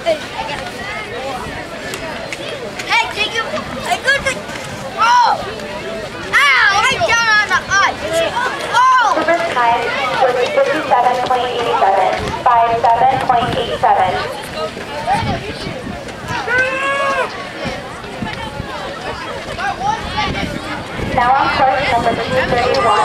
Hey, Jacob! I got the... Oh! Ow! I down on the eye! Oh! Cooper's time was 57.87. 57.87. Now on course number 231.